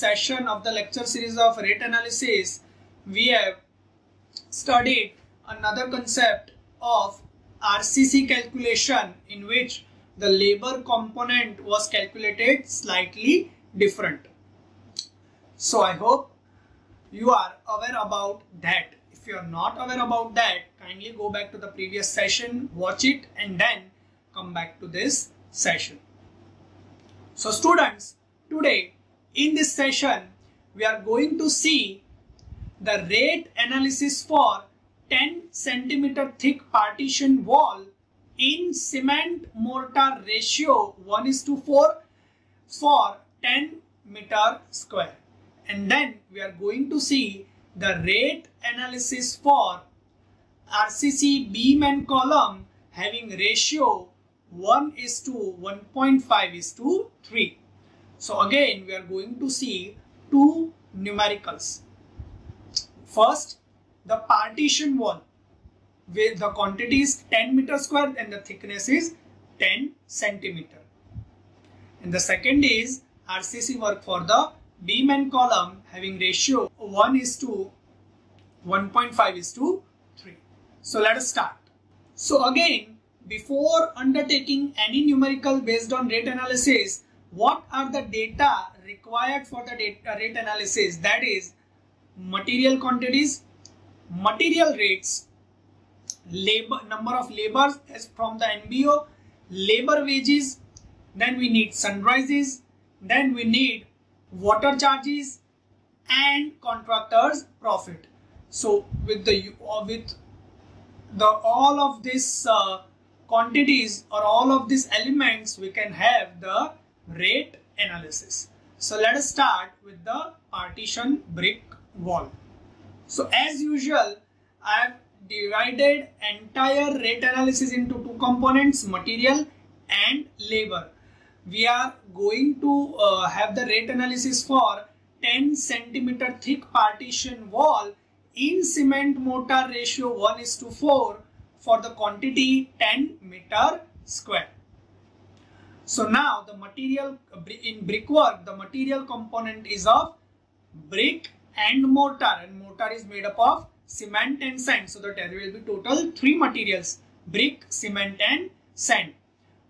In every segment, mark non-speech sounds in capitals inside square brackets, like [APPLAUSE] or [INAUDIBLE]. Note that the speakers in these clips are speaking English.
session of the lecture series of rate analysis, we have studied another concept of RCC calculation in which the labor component was calculated slightly different. So I hope you are aware about that. If you are not aware about that, kindly go back to the previous session, watch it and then come back to this session. So students, today in this session, we are going to see the rate analysis for 10 centimeter thick partition wall in cement mortar ratio 1 is to 4 for 10 meter square. And then we are going to see the rate analysis for RCC beam and column having ratio 1 is to 1.5 is to 3. So again we are going to see two numericals. First the partition wall where the quantity is 10 meter square and the thickness is 10 centimeter. And the second is RCC work for the beam and column having ratio 1 is to 1.5 is to 3. So let us start. So again, before undertaking any numerical based on rate analysis, what are the data required for the data rate analysis? That is material quantities, material rates, labor number of labors as from the NBO, labor wages, then we need sundries, then we need water charges and contractors profit so with the uh, with the all of these uh, quantities or all of these elements we can have the rate analysis. So let us start with the partition brick wall. So as usual i have divided entire rate analysis into two components material and labor. We are going to uh, have the rate analysis for 10 centimeter thick partition wall in cement mortar ratio 1 is to 4 for the quantity 10 meter square. So now the material in brickwork the material component is of brick and mortar and mortar is made up of cement and sand so that there will be total three materials brick cement and sand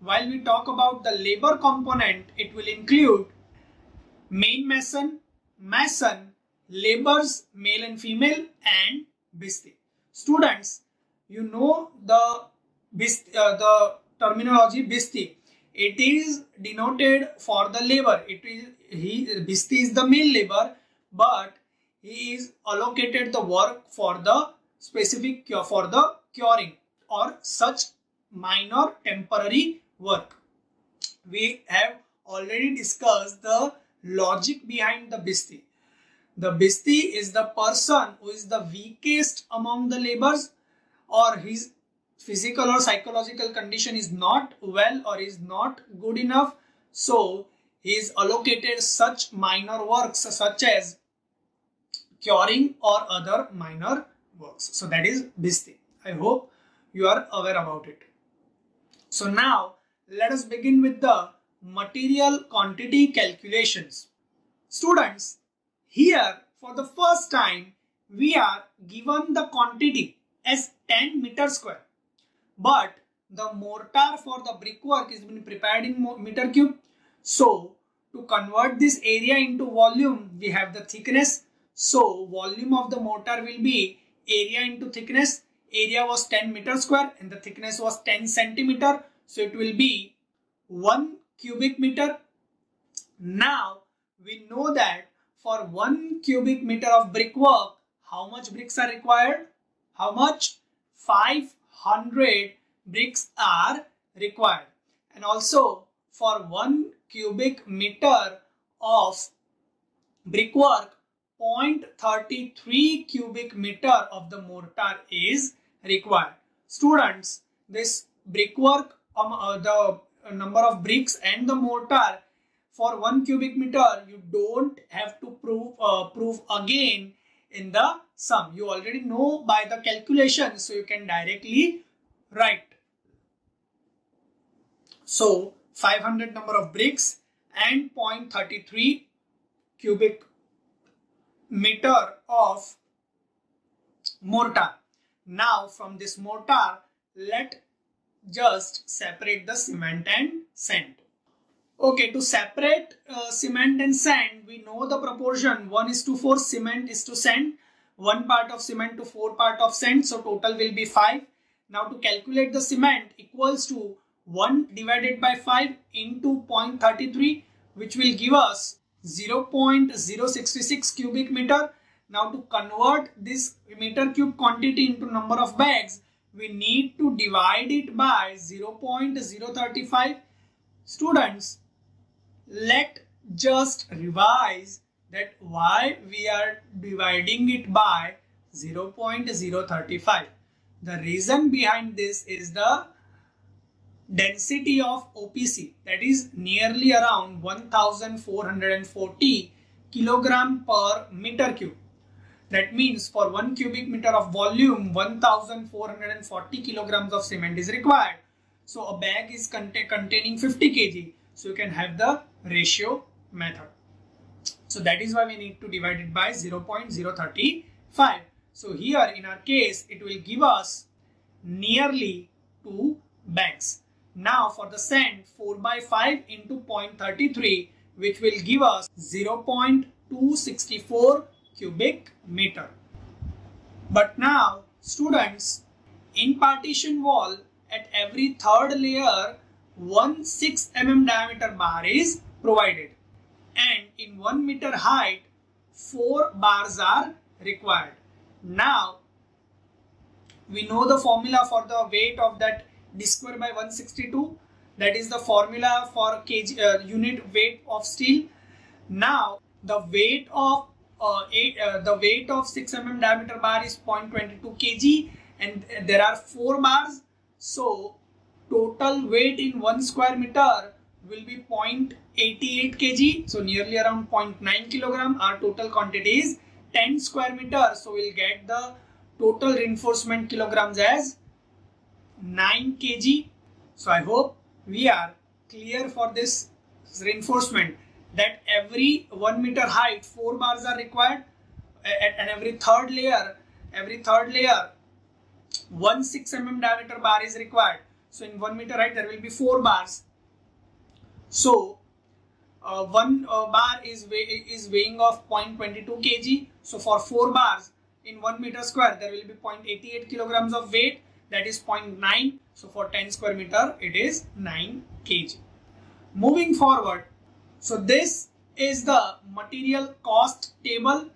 while we talk about the labor component, it will include main mason, mason, laborers, male and female, and bhisti. Students, you know the uh, the terminology bhisti. It is denoted for the labor. It is he bhisti is the male labor, but he is allocated the work for the specific cure for the curing or such minor temporary work. We have already discussed the logic behind the Bhisti. The Bhisti is the person who is the weakest among the laborers or his physical or psychological condition is not well or is not good enough. So, he is allocated such minor works such as curing or other minor works. So, that is Bhisti. I hope you are aware about it. So, now let us begin with the material quantity calculations. Students, here for the first time we are given the quantity as 10 meter square. But the mortar for the brickwork is been prepared in meter cube. So to convert this area into volume, we have the thickness. So volume of the mortar will be area into thickness. Area was 10 meter square and the thickness was 10 centimeter. So it will be 1 cubic meter. Now we know that for 1 cubic meter of brickwork, how much bricks are required? How much? 500 bricks are required. And also for 1 cubic meter of brickwork, 0.33 cubic meter of the mortar is required. Students, this brickwork, um, uh, the number of bricks and the mortar for one cubic meter you don't have to prove uh, prove again in the sum you already know by the calculation so you can directly write So 500 number of bricks and 0.33 cubic meter of mortar. Now from this mortar, let just separate the cement and sand. Okay, to separate uh, cement and sand, we know the proportion 1 is to 4 cement is to sand, 1 part of cement to 4 part of sand, so total will be 5. Now to calculate the cement equals to 1 divided by 5 into 0.33 which will give us 0.066 cubic meter. Now to convert this meter cube quantity into number of bags, we need to divide it by 0.035. Students, let just revise that why we are dividing it by 0.035. The reason behind this is the density of OPC that is nearly around 1440 kilogram per meter cube. That means for 1 cubic meter of volume 1440 kilograms of cement is required. So a bag is cont containing 50 kg. So you can have the ratio method. So that is why we need to divide it by 0.035. So here in our case, it will give us nearly 2 banks. Now for the sand 4 by 5 into 0.33 which will give us 0.264 cubic meter. But now students in partition wall at every third layer 1 6 mm diameter bar is provided. And in 1 meter height 4 bars are required. Now we know the formula for the weight of that d square by 162 that is the formula for kg uh, unit weight of steel. Now the weight of uh, eight, uh, the weight of 6 mm diameter bar is 0.22 kg. And there are four bars. So total weight in one square meter will be 0.88 kg so nearly around 0.9 kilogram our total quantity is 10 square meter so we'll get the total reinforcement kilograms as 9 kg. So I hope we are clear for this reinforcement that every 1 meter height 4 bars are required and every third layer every third layer 1 6 mm diameter bar is required. So in 1 meter height there will be 4 bars. So uh, one uh, bar is, weigh, is weighing of 0.22 kg. So for 4 bars in 1 meter square there will be 0.88 kilograms of weight. That is 0.9 so for 10 square meter it is 9 kg. Moving forward. So this is the material cost table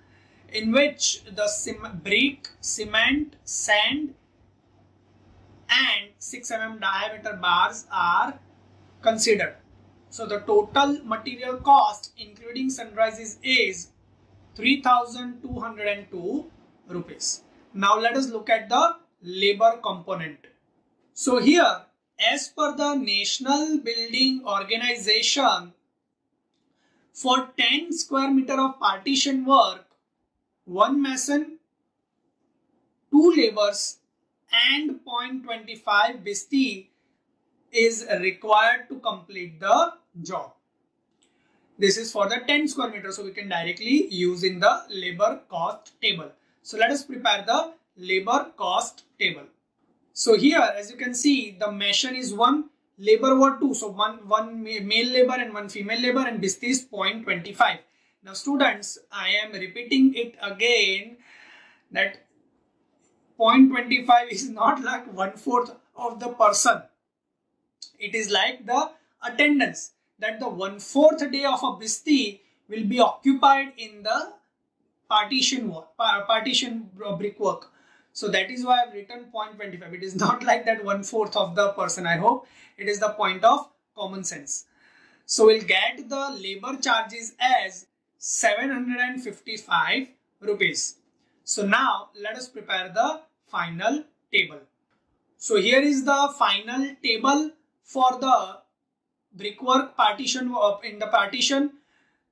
in which the brick cement sand and 6 mm diameter bars are considered so the total material cost including sundries is 3202 rupees now let us look at the labor component. So here, as per the National Building Organization, for 10 square meter of partition work, one mason, two laborers and 0.25 bhisti is required to complete the job. This is for the 10 square meter so we can directly use in the labor cost table. So let us prepare the labor cost table. So here as you can see the mason is 1, labor were 2. So one, one male labor and one female labor and this is 0.25. Now students I am repeating it again that 0.25 is not like one fourth of the person. It is like the attendance that the one fourth day of a bhisti will be occupied in the partition work, partition uh, brickwork. So that is why I've written 0.25. It is [LAUGHS] not like that one fourth of the person. I hope it is the point of common sense. So we'll get the labor charges as 755 rupees. So now let us prepare the final table. So here is the final table for the brickwork partition in the partition.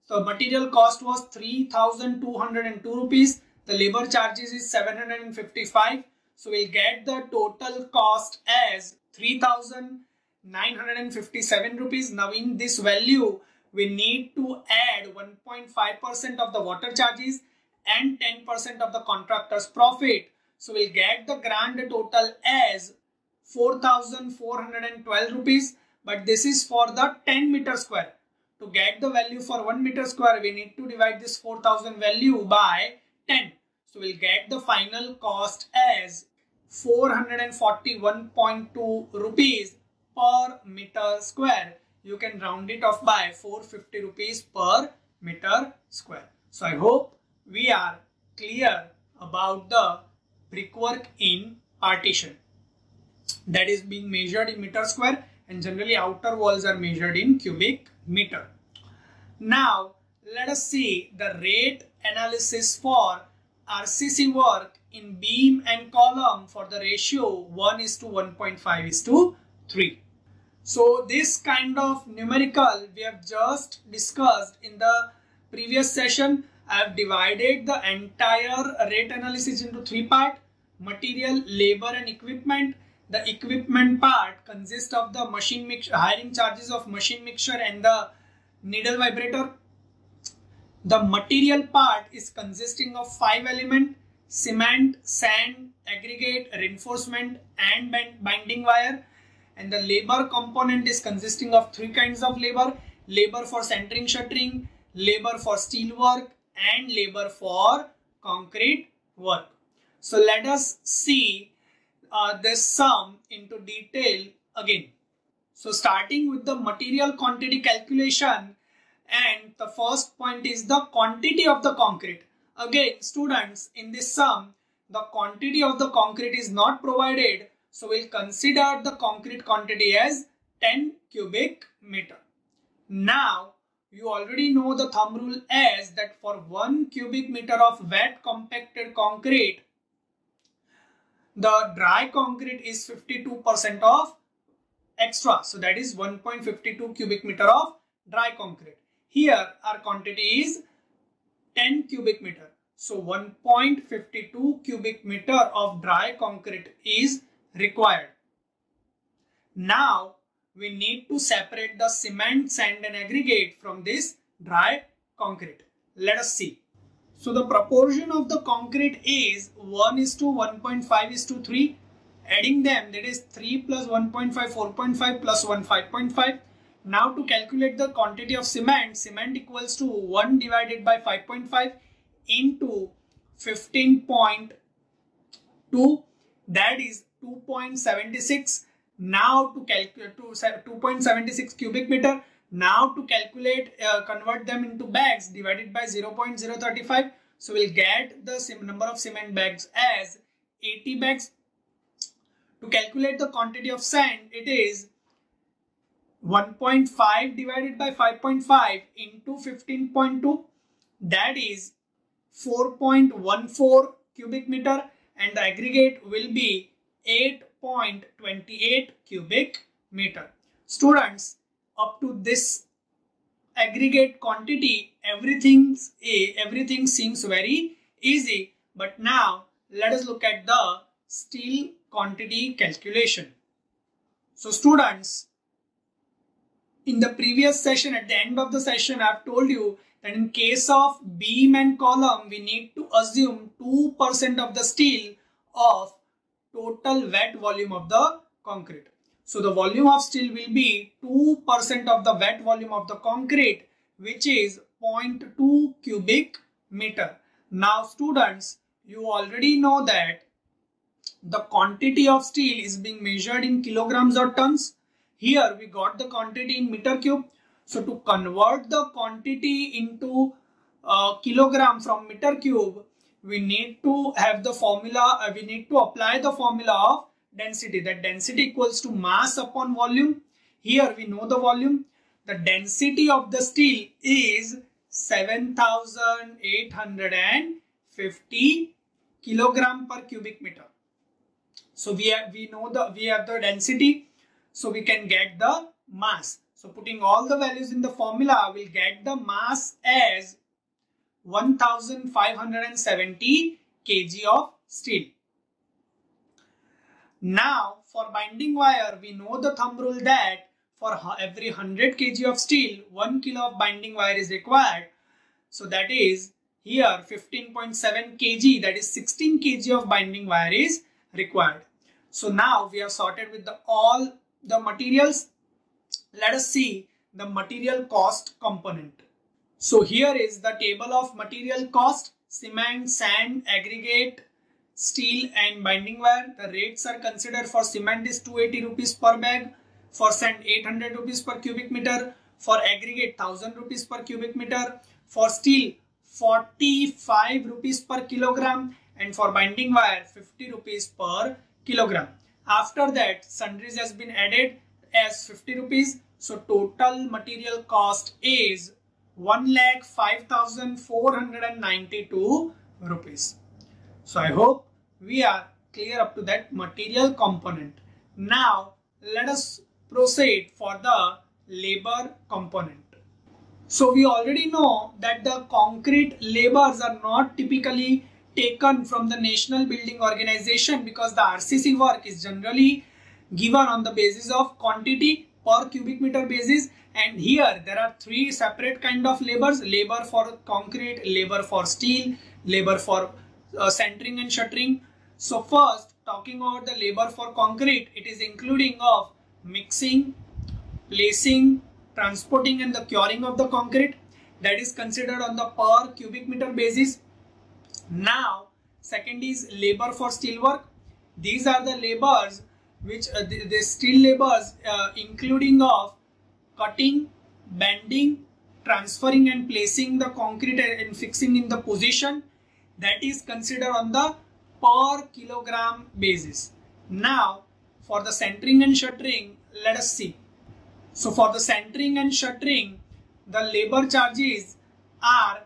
So material cost was 3202 rupees the labor charges is 755. So we'll get the total cost as 3,957 rupees. Now in this value, we need to add 1.5% of the water charges and 10% of the contractor's profit. So we'll get the grand total as 4412 rupees. But this is for the 10 meter square. To get the value for 1 meter square, we need to divide this 4000 value by 10. So we'll get the final cost as 441.2 rupees per meter square. You can round it off by 450 rupees per meter square. So I hope we are clear about the brickwork in partition that is being measured in meter square and generally outer walls are measured in cubic meter. Now let us see the rate analysis for RCC work in beam and column for the ratio 1 is to 1.5 is to 3. So this kind of numerical we have just discussed in the previous session. I have divided the entire rate analysis into three parts. Material, labor and equipment. The equipment part consists of the machine mixture, hiring charges of machine mixture and the needle vibrator. The material part is consisting of five elements cement, sand, aggregate, reinforcement and binding wire and the labor component is consisting of three kinds of labor labor for centering shuttering labor for steel work and labor for concrete work so let us see uh, this sum into detail again. So starting with the material quantity calculation and the first point is the quantity of the concrete. Again students in this sum the quantity of the concrete is not provided. So we'll consider the concrete quantity as 10 cubic meter. Now you already know the thumb rule as that for 1 cubic meter of wet compacted concrete the dry concrete is 52% of extra. So that is 1.52 cubic meter of dry concrete. Here our quantity is 10 cubic meter. So 1.52 cubic meter of dry concrete is required. Now we need to separate the cement, sand and aggregate from this dry concrete. Let us see. So the proportion of the concrete is 1 is to 1.5 is to 3. Adding them that is 3 plus 1.5 4.5 plus 1 5.5. Now to calculate the quantity of cement, cement equals to 1 divided by 5.5 into 15.2 that is 2.76 now to calculate to 2.76 cubic meter now to calculate uh, convert them into bags divided by 0.035 so we'll get the number of cement bags as 80 bags to calculate the quantity of sand it is 1.5 divided by 5.5 into 15.2 that is 4.14 cubic meter and the aggregate will be 8.28 cubic meter. Students, up to this aggregate quantity, everything's a everything seems very easy. But now let us look at the steel quantity calculation. So students, in the previous session, at the end of the session, I have told you that in case of beam and column, we need to assume 2% of the steel of total wet volume of the concrete. So the volume of steel will be 2% of the wet volume of the concrete which is 0.2 cubic meter. Now students, you already know that the quantity of steel is being measured in kilograms or tons. Here we got the quantity in meter cube. So to convert the quantity into uh, kilogram from meter cube, we need to have the formula, uh, we need to apply the formula of density. That density equals to mass upon volume. Here we know the volume. The density of the steel is 7850 kilogram per cubic meter. So we have, we know the we have the density, so we can get the mass. So putting all the values in the formula, we'll get the mass as 1570 kg of steel. Now for binding wire, we know the thumb rule that for every 100 kg of steel, 1 kilo of binding wire is required. So that is here 15.7 kg, that is 16 kg of binding wire is required. So now we have sorted with the all the materials. Let us see the material cost component. So here is the table of material cost, cement, sand, aggregate, steel and binding wire. The rates are considered for cement is 280 rupees per bag, for sand 800 rupees per cubic meter, for aggregate 1000 rupees per cubic meter, for steel 45 rupees per kilogram and for binding wire 50 rupees per kilogram. After that sundries has been added as 50 rupees. So total material cost is 1 lakh 5492 rupees. So I hope we are clear up to that material component. Now let us proceed for the labor component. So we already know that the concrete labors are not typically taken from the National Building Organization because the RCC work is generally given on the basis of quantity per cubic meter basis and here there are three separate kind of labors labor for concrete labor for steel labor for uh, centering and shuttering. So first talking about the labor for concrete it is including of mixing placing transporting and the curing of the concrete. That is considered on the per cubic meter basis. Now second is labor for steel work. These are the labors which uh, the, the, steel labors uh, including of cutting bending transferring and placing the concrete and fixing in the position that is considered on the per kilogram basis now for the centering and shuttering let us see so for the centering and shuttering, the labor charges are,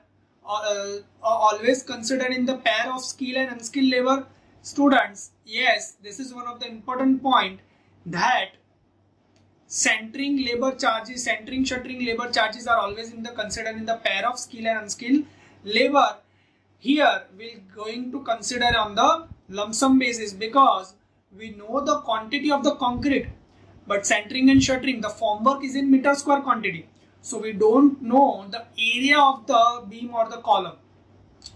uh, always considered in the pair of skilled and unskilled labor. Students, yes, this is one of the important point that centering labor charges, centering shuttering labor charges are always in the considered in the pair of skilled and unskilled labor. Here we're going to consider on the lump sum basis because we know the quantity of the concrete but centering and shuttering, the formwork is in meter square quantity. So we don't know the area of the beam or the column.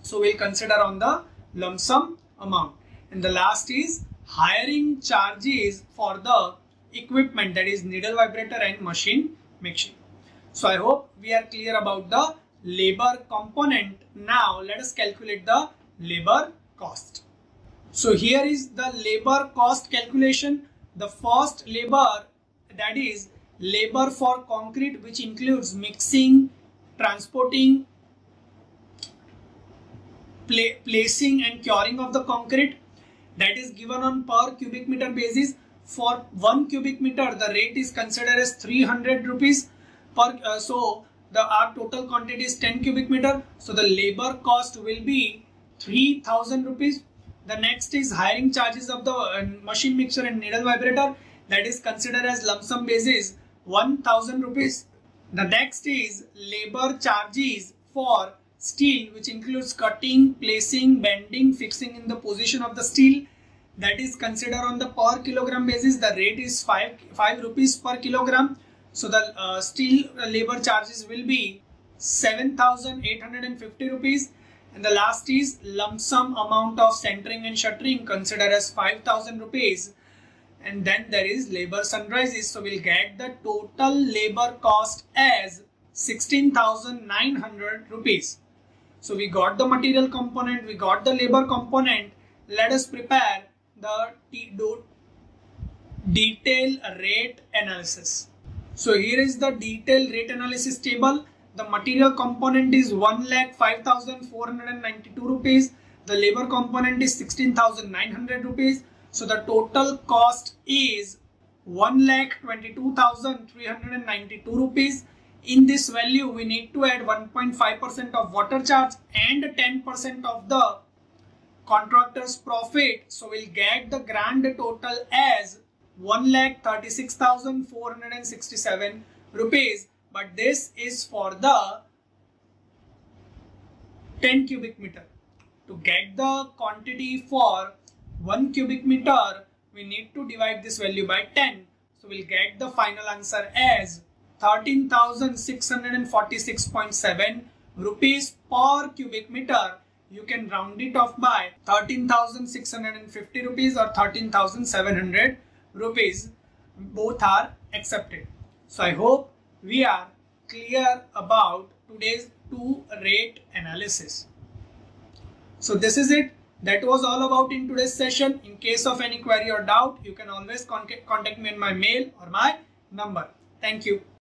So we'll consider on the lump sum amount. And the last is hiring charges for the equipment that is needle vibrator and machine mixing. So I hope we are clear about the labor component. Now let us calculate the labor cost. So here is the labor cost calculation the first labor that is labor for concrete which includes mixing, transporting, pla placing and curing of the concrete that is given on per cubic meter basis. For 1 cubic meter the rate is considered as 300 rupees per uh, so the our total quantity is 10 cubic meter so the labor cost will be 3000 rupees the next is hiring charges of the uh, machine mixer and needle vibrator that is considered as lump sum basis 1000 rupees. The next is labor charges for steel which includes cutting, placing, bending, fixing in the position of the steel that is considered on the per kilogram basis. The rate is 5, 5 rupees per kilogram. So the uh, steel labor charges will be 7850 rupees and the last is lump sum amount of centering and shuttering considered as 5000 rupees. And then there is labor sundries. So we'll get the total labor cost as 16,900 rupees. So we got the material component, we got the labor component. Let us prepare the detail rate analysis. So here is the detailed rate analysis table. The material component is 1 lakh 5492 rupees. The labor component is 16900 rupees. So the total cost is 1 lakh 22392 rupees. In this value we need to add 1.5% of water charge and 10% of the contractor's profit. So we'll get the grand total as 1 lakh 36467 rupees but this is for the 10 cubic meter. To get the quantity for 1 cubic meter, we need to divide this value by 10. So we'll get the final answer as 13,646.7 rupees per cubic meter. You can round it off by 13,650 rupees or 13,700 rupees. Both are accepted. So I hope we are clear about today's two rate analysis. So this is it. That was all about in today's session. In case of any query or doubt, you can always contact me on my mail or my number. Thank you.